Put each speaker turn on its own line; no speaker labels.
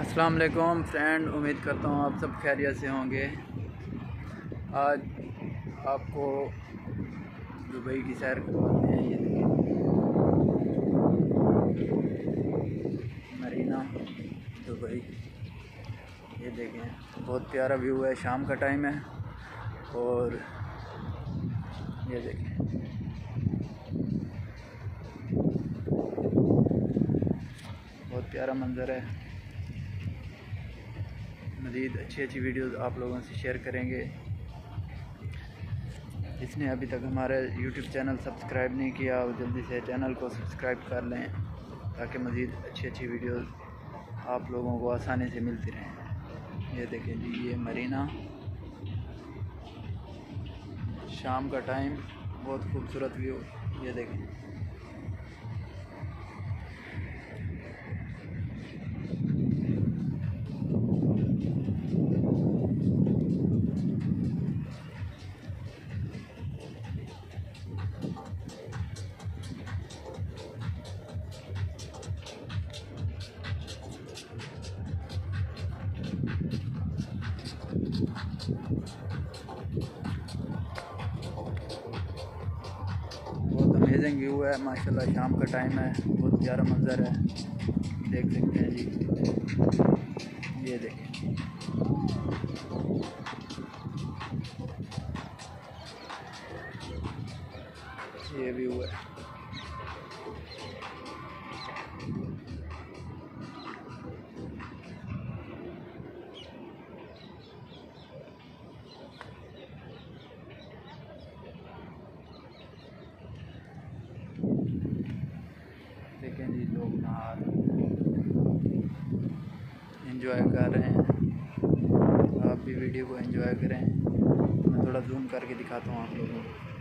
अस्सलाम वालेकुम फ्रेंड, उम्मीद करता हूँ आप सब खैरियत से होंगे। आज आपको दुबई की सैर करवाते हैं, ये मरीना, दुबई। ये देखें, बहुत प्यारा व्यू है, शाम का टाइम है। और ये देखें। बहुत प्यारा मंज़र है। मज़ीद अच्छी अच्छी वीडियोस आप लोगों से शेयर करेंगे। जिसने अभी तक हमारा यूट्यूब चैनल सब्सक्राइब नहीं किया वो जल्दी से चैनल को सब्सक्राइब कर लें, ताकि मज़ीद अच्छी अच्छी वीडियोस आप लोगों को आसानी से मिलती रहें। ये देखें जी, ये मरीना। शाम का टाइम बहुत खूबसूरत व्यू ये देखें। अमेजिंग व्यू है, माशाल्लाह, शाम का टाइम है, बहुत प्यारा मंज़र है। देख सकते हैं जी। ये देखें। ये व्यू है। देखें जी लोग नहा इंजॉय कर रहे हैं। आप भी वीडियो को एंजॉय करें। मैं थोड़ा जूम करके दिखाता हूँ आप लोगों को।